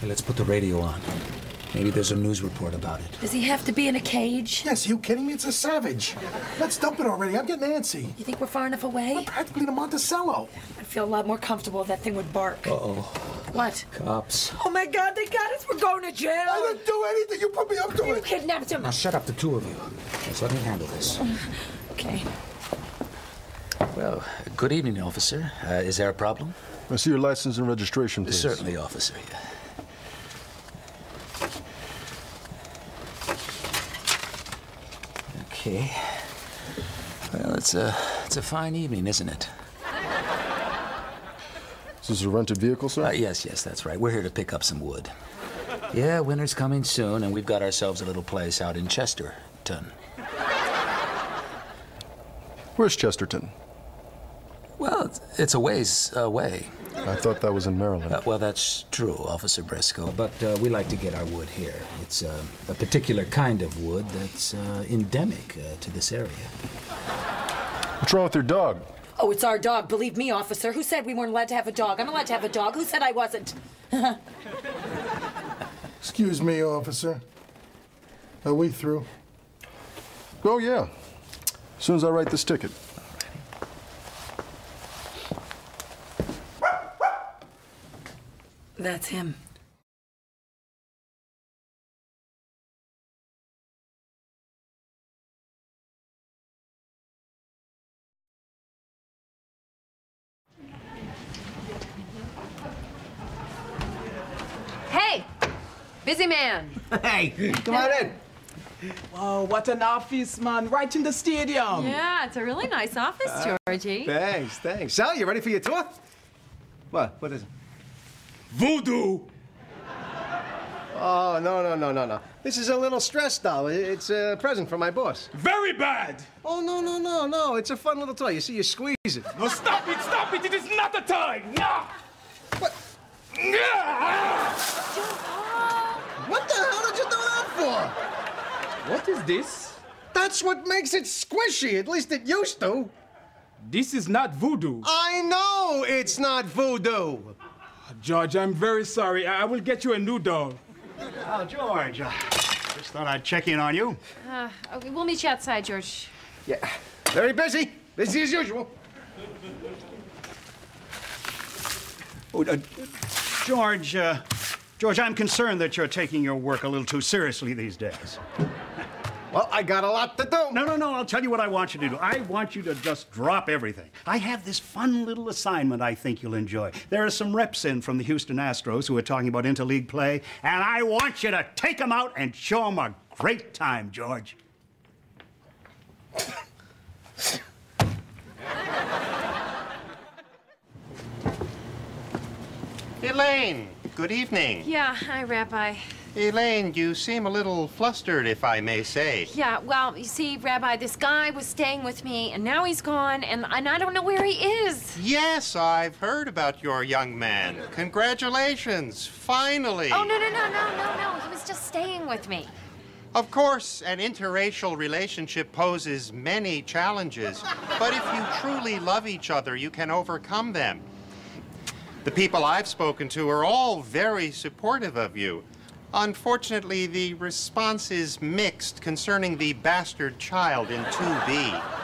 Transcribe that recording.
Hey, let's put the radio on. Maybe there's a news report about it. Does he have to be in a cage? Yes, you kidding me? It's a savage. Let's dump it already. I'm getting antsy. You think we're far enough away? We're Practically to Monticello. I'd feel a lot more comfortable if that thing would bark. Uh-oh. What? Cops. Oh my god, they got us! We're going to jail! I didn't do anything. You put me up to You it. You kidnapped him! Now shut up, the two of you. Let's let me handle this. Okay. Well, good evening, officer. Uh, is there a problem? I see your license and registration, please. Certainly, officer. Okay. Well, it's a it's a fine evening, isn't it? Is this is a rented vehicle, sir? Uh, yes, yes, that's right. We're here to pick up some wood. Yeah, winter's coming soon, and we've got ourselves a little place out in Chesterton. Where's Chesterton? Well, it's, it's a ways away. I thought that was in Maryland. Uh, well, that's true, Officer Briscoe, but uh, we like to get our wood here. It's uh, a particular kind of wood that's uh, endemic uh, to this area. What's wrong with your dog? Oh, it's our dog. Believe me, officer. Who said we weren't allowed to have a dog? I'm allowed to have a dog. Who said I wasn't? Excuse me, officer. Are we through? Oh, yeah. As soon as I write this ticket. That's him. Hey, busy man. Hey, come on in. Oh, what an office, man. Right in the stadium. Yeah, it's a really nice office, uh, Georgie. Thanks, thanks. Sal, you ready for your tour? What? What is it? Voodoo. Oh, no, no, no, no, no. This is a little stress doll. It's a present from my boss. Very bad. Oh, no, no, no, no. It's a fun little toy. You see, you squeeze it. No, stop it, stop it. It is not a toy. No. What? What the hell did you do that for? What is this? That's what makes it squishy. At least it used to. This is not voodoo. I know it's not voodoo. George, I'm very sorry. I I will get you a new doll. Oh, George, uh, just thought I'd check in on you. Uh, okay, we'll meet you outside, George. Yeah, very busy. Busy as usual. Oh, uh, George, uh, George, I'm concerned that you're taking your work a little too seriously these days. Well, I got a lot to do. No, no, no. I'll tell you what I want you to do. I want you to just drop everything. I have this fun little assignment I think you'll enjoy. There are some reps in from the Houston Astros who are talking about interleague play, and I want you to take them out and show them a great time, George. Elaine, good evening. Yeah, hi, Rabbi. Elaine, you seem a little flustered, if I may say. Yeah, well, you see, Rabbi, this guy was staying with me, and now he's gone, and, and I don't know where he is. Yes, I've heard about your young man. Congratulations, finally. Oh, no, no, no, no, no, no. He was just staying with me. Of course, an interracial relationship poses many challenges, but if you truly love each other, you can overcome them. The people I've spoken to are all very supportive of you. Unfortunately, the response is mixed concerning the bastard child in 2B.